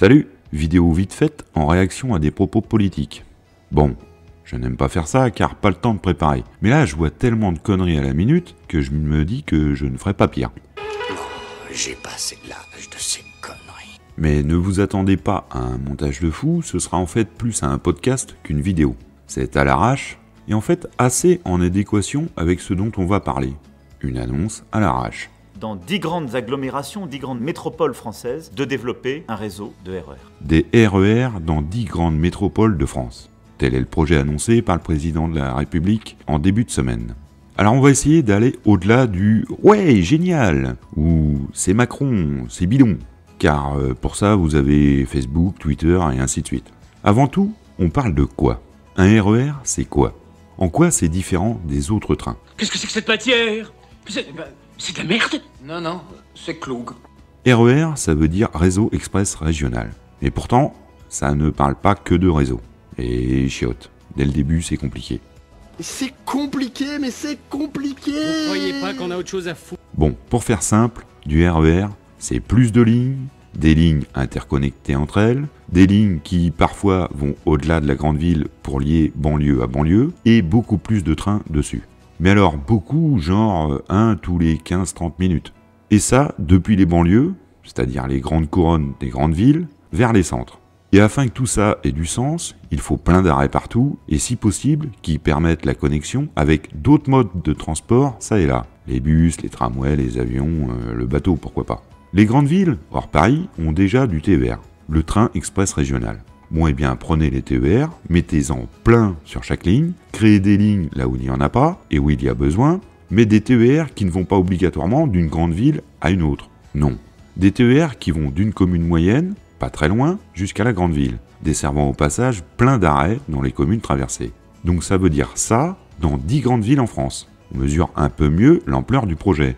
Salut Vidéo vite faite en réaction à des propos politiques. Bon, je n'aime pas faire ça car pas le temps de préparer. Mais là, je vois tellement de conneries à la minute que je me dis que je ne ferai pas pire. J'ai passé l'âge de ces conneries. Mais ne vous attendez pas à un montage de fou, ce sera en fait plus un podcast qu'une vidéo. C'est à l'arrache, et en fait assez en adéquation avec ce dont on va parler. Une annonce à l'arrache dans dix grandes agglomérations, dix grandes métropoles françaises, de développer un réseau de RER. Des RER dans dix grandes métropoles de France. Tel est le projet annoncé par le président de la République en début de semaine. Alors on va essayer d'aller au-delà du ouais génial ou c'est Macron, c'est bidon. Car euh, pour ça vous avez Facebook, Twitter et ainsi de suite. Avant tout, on parle de quoi? Un RER, c'est quoi? En quoi c'est différent des autres trains? Qu'est-ce que c'est que cette matière? C'est de la merde Non, non, c'est Cloug. RER, ça veut dire réseau express régional. Et pourtant, ça ne parle pas que de réseau. Et chiotte, dès le début, c'est compliqué. C'est compliqué, mais c'est compliqué Vous croyez pas qu'on a autre chose à foutre Bon, pour faire simple, du RER, c'est plus de lignes, des lignes interconnectées entre elles, des lignes qui parfois vont au-delà de la grande ville pour lier banlieue à banlieue, et beaucoup plus de trains dessus. Mais alors beaucoup, genre un tous les 15-30 minutes. Et ça, depuis les banlieues, c'est-à-dire les grandes couronnes des grandes villes, vers les centres. Et afin que tout ça ait du sens, il faut plein d'arrêts partout, et si possible, qui permettent la connexion avec d'autres modes de transport, ça et là. Les bus, les tramways, les avions, euh, le bateau, pourquoi pas. Les grandes villes, hors Paris, ont déjà du TER, le train express régional. Bon, eh bien, prenez les TER, mettez-en plein sur chaque ligne, créez des lignes là où il n'y en a pas et où il y a besoin, mais des TER qui ne vont pas obligatoirement d'une grande ville à une autre. Non. Des TER qui vont d'une commune moyenne, pas très loin, jusqu'à la grande ville, desservant au passage plein d'arrêts dans les communes traversées. Donc ça veut dire ça dans 10 grandes villes en France. On mesure un peu mieux l'ampleur du projet.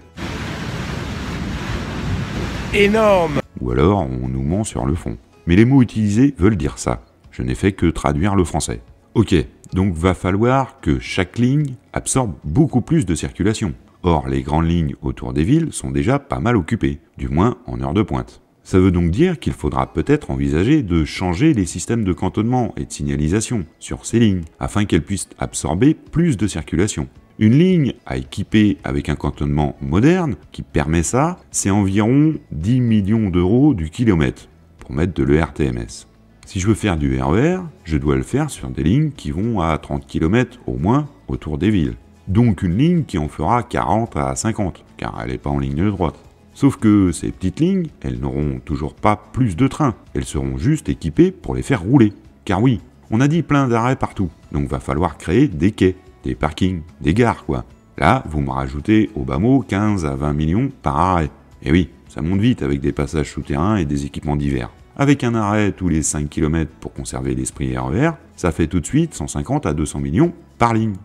Énorme Ou alors on nous ment sur le fond mais les mots utilisés veulent dire ça. Je n'ai fait que traduire le français. Ok, donc va falloir que chaque ligne absorbe beaucoup plus de circulation. Or, les grandes lignes autour des villes sont déjà pas mal occupées, du moins en heure de pointe. Ça veut donc dire qu'il faudra peut-être envisager de changer les systèmes de cantonnement et de signalisation sur ces lignes, afin qu'elles puissent absorber plus de circulation. Une ligne à équiper avec un cantonnement moderne qui permet ça, c'est environ 10 millions d'euros du kilomètre mettre de l'ERTMS. Si je veux faire du RER, e je dois le faire sur des lignes qui vont à 30 km au moins autour des villes. Donc une ligne qui en fera 40 à 50, car elle n'est pas en ligne droite. Sauf que ces petites lignes, elles n'auront toujours pas plus de trains, elles seront juste équipées pour les faire rouler. Car oui, on a dit plein d'arrêts partout, donc va falloir créer des quais, des parkings, des gares quoi. Là, vous me rajoutez au bas mot 15 à 20 millions par arrêt. Et oui, ça monte vite avec des passages souterrains et des équipements divers. Avec un arrêt tous les 5 km pour conserver l'esprit RER, ça fait tout de suite 150 à 200 millions par ligne.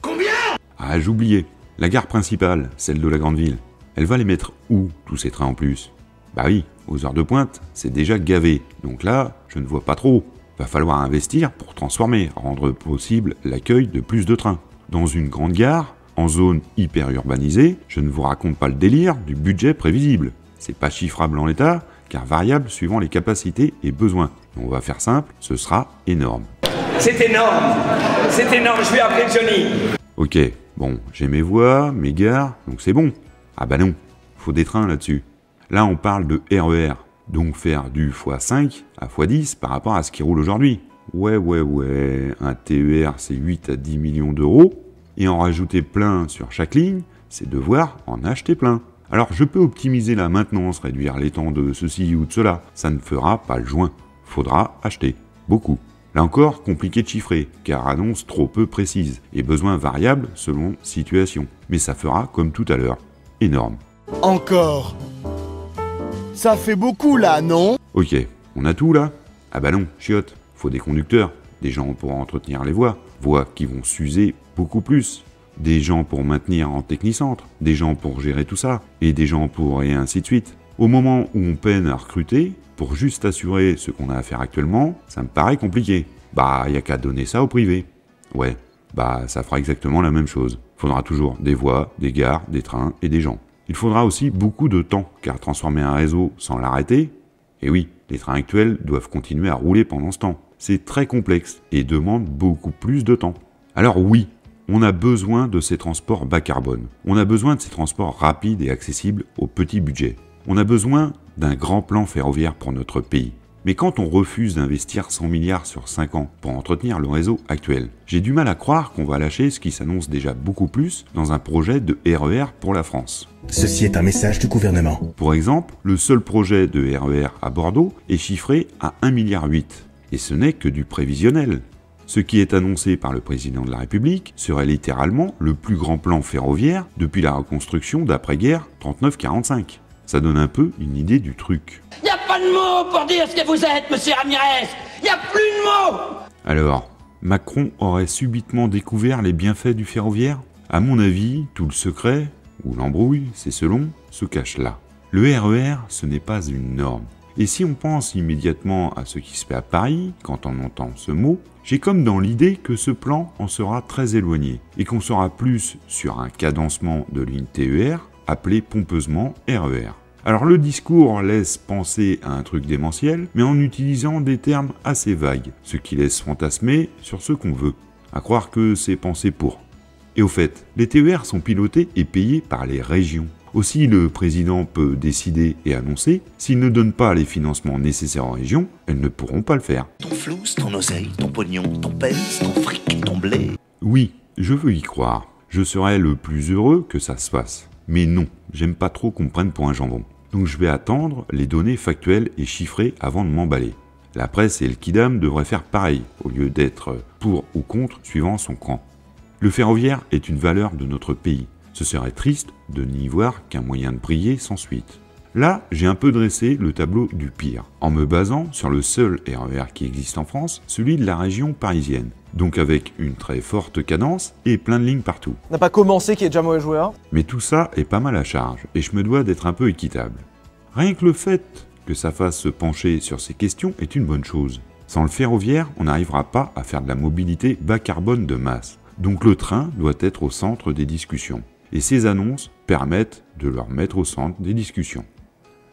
Combien? Ah, j'oubliais. La gare principale, celle de la grande ville. Elle va les mettre où, tous ces trains en plus? Bah oui, aux heures de pointe, c'est déjà gavé. Donc là, je ne vois pas trop. Va falloir investir pour transformer, rendre possible l'accueil de plus de trains. Dans une grande gare, en zone hyper urbanisée, je ne vous raconte pas le délire du budget prévisible. C'est pas chiffrable en l'état, car variable suivant les capacités et besoins. On va faire simple, ce sera énorme. C'est énorme C'est énorme, je vais appeler Johnny Ok, bon, j'ai mes voies, mes gares, donc c'est bon. Ah bah non, faut des trains là-dessus. Là on parle de RER, e donc faire du x5 à x10 par rapport à ce qui roule aujourd'hui. Ouais, ouais, ouais, un TER c'est 8 à 10 millions d'euros, et en rajouter plein sur chaque ligne, c'est devoir en acheter plein. Alors je peux optimiser la maintenance, réduire les temps de ceci ou de cela, ça ne fera pas le joint. Faudra acheter. Beaucoup. Là encore, compliqué de chiffrer, car annonce trop peu précise, et besoin variable selon situation. Mais ça fera comme tout à l'heure. Énorme. Encore Ça fait beaucoup là, non? Ok, on a tout là? Ah bah non, chiotte, faut des conducteurs, des gens pour entretenir les voies, voies qui vont s'user beaucoup plus, des gens pour maintenir en technicentre, des gens pour gérer tout ça, et des gens pour et ainsi de suite. Au moment où on peine à recruter, pour juste assurer ce qu'on a à faire actuellement, ça me paraît compliqué. Bah, y a qu'à donner ça au privé. Ouais, bah ça fera exactement la même chose. Faudra toujours des voies, des gares, des trains et des gens. Il faudra aussi beaucoup de temps, car transformer un réseau sans l'arrêter, Et oui, les trains actuels doivent continuer à rouler pendant ce temps. C'est très complexe et demande beaucoup plus de temps. Alors oui, on a besoin de ces transports bas carbone. On a besoin de ces transports rapides et accessibles au petit budget. On a besoin d'un grand plan ferroviaire pour notre pays. Mais quand on refuse d'investir 100 milliards sur 5 ans pour entretenir le réseau actuel, j'ai du mal à croire qu'on va lâcher ce qui s'annonce déjà beaucoup plus dans un projet de RER pour la France. Ceci est un message du gouvernement. Pour exemple, le seul projet de RER à Bordeaux est chiffré à 1,8 milliard. Et ce n'est que du prévisionnel. Ce qui est annoncé par le président de la République serait littéralement le plus grand plan ferroviaire depuis la reconstruction d'après-guerre 39-45. Ça donne un peu une idée du truc. Y a pas de mots pour dire ce que vous êtes, monsieur Ramirez Y a plus de mots Alors, Macron aurait subitement découvert les bienfaits du ferroviaire? À mon avis, tout le secret, ou l'embrouille, c'est selon, se cache là. Le RER, ce n'est pas une norme. Et si on pense immédiatement à ce qui se fait à Paris quand on entend ce mot, j'ai comme dans l'idée que ce plan en sera très éloigné et qu'on sera plus sur un cadencement de ligne TER appelé pompeusement RER. Alors le discours laisse penser à un truc démentiel, mais en utilisant des termes assez vagues, ce qui laisse fantasmer sur ce qu'on veut, à croire que c'est pensé pour. Et au fait, les TER sont pilotés et payés par les régions. Aussi, le président peut décider et annoncer, s'il ne donne pas les financements nécessaires aux régions, elles ne pourront pas le faire. Ton flouze, ton oseille, ton pognon, ton pèse, ton fric, ton blé. Oui, je veux y croire. Je serais le plus heureux que ça se fasse. Mais non, j'aime pas trop qu'on prenne pour un jambon. Donc je vais attendre les données factuelles et chiffrées avant de m'emballer. La presse et le Kidam devraient faire pareil, au lieu d'être pour ou contre suivant son camp. Le ferroviaire est une valeur de notre pays. Ce serait triste de n'y voir qu'un moyen de briller sans suite. Là, j'ai un peu dressé le tableau du pire, en me basant sur le seul RER qui existe en France, celui de la région parisienne. Donc avec une très forte cadence et plein de lignes partout. On n'a pas commencé qui est déjà mauvais joueur. Mais tout ça est pas mal à charge, et je me dois d'être un peu équitable. Rien que le fait que ça fasse se pencher sur ces questions est une bonne chose. Sans le ferroviaire, on n'arrivera pas à faire de la mobilité bas carbone de masse. Donc le train doit être au centre des discussions. Et ces annonces permettent de leur mettre au centre des discussions.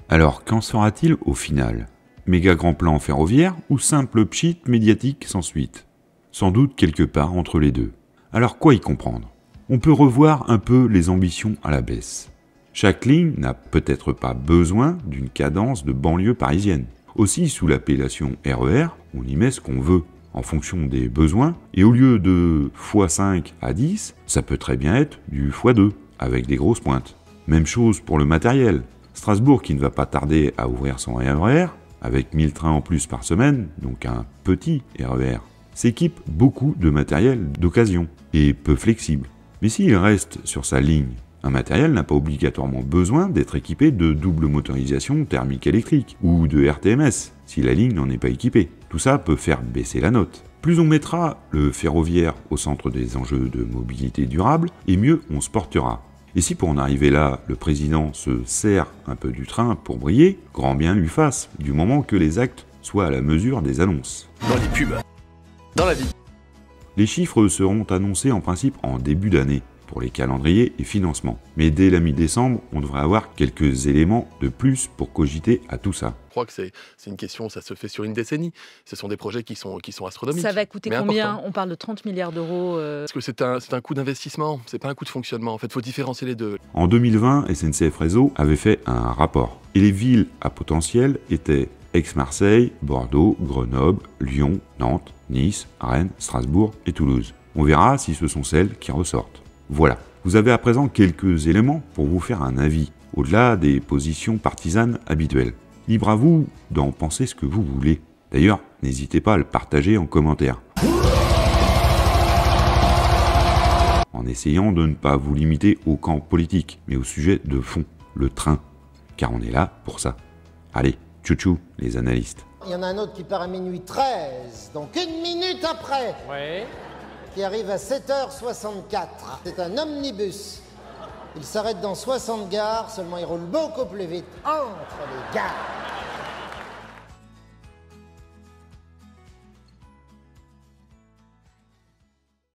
Alors, qu'en sera-t-il au final? Méga grand plan ferroviaire ou simple pchit médiatique sans suite? Sans doute quelque part entre les deux. Alors quoi y comprendre? On peut revoir un peu les ambitions à la baisse. Chaque ligne n'a peut-être pas besoin d'une cadence de banlieue parisienne. Aussi, sous l'appellation RER, on y met ce qu'on veut, en fonction des besoins, et au lieu de x5 à 10, ça peut très bien être du x2, avec des grosses pointes. Même chose pour le matériel. Strasbourg qui ne va pas tarder à ouvrir son RER, avec 1000 trains en plus par semaine, donc un petit RER, s'équipe beaucoup de matériel d'occasion et peu flexible. Mais s'il reste sur sa ligne, un matériel n'a pas obligatoirement besoin d'être équipé de double motorisation thermique électrique ou de RTMS si la ligne n'en est pas équipée. Tout ça peut faire baisser la note. Plus on mettra le ferroviaire au centre des enjeux de mobilité durable, et mieux on se portera. Et si pour en arriver là, le président se sert un peu du train pour briller, grand bien lui fasse, du moment que les actes soient à la mesure des annonces. Dans les pubs. Dans la vie. Les chiffres seront annoncés en principe en début d'année pour les calendriers et financements. Mais dès la mi-décembre, on devrait avoir quelques éléments de plus pour cogiter à tout ça. Je crois que c'est une question, ça se fait sur une décennie. Ce sont des projets qui sont, qui sont astronomiques. Ça va coûter combien. On parle de 30 milliards d'euros. euh, Parce que c'est un, c'est un coût d'investissement, c'est pas un coût de fonctionnement. En fait, il faut différencier les deux. En 2020, SNCF Réseau avait fait un rapport. Et les villes à potentiel étaient Aix-Marseille, Bordeaux, Grenoble, Lyon, Nantes, Nice, Rennes, Strasbourg et Toulouse. On verra si ce sont celles qui ressortent. Voilà. Vous avez à présent quelques éléments pour vous faire un avis, au-delà des positions partisanes habituelles. Libre à vous d'en penser ce que vous voulez. D'ailleurs, n'hésitez pas à le partager en commentaire. En essayant de ne pas vous limiter au camp politique, mais au sujet de fond, le train. Car on est là pour ça. Allez, tchou les analystes. Il y en a un autre qui part à minuit 13, donc une minute après. Qui arrive à 7h64. C'est un omnibus. Il s'arrête dans 60 gares, seulement il roule beaucoup plus vite entre les gares.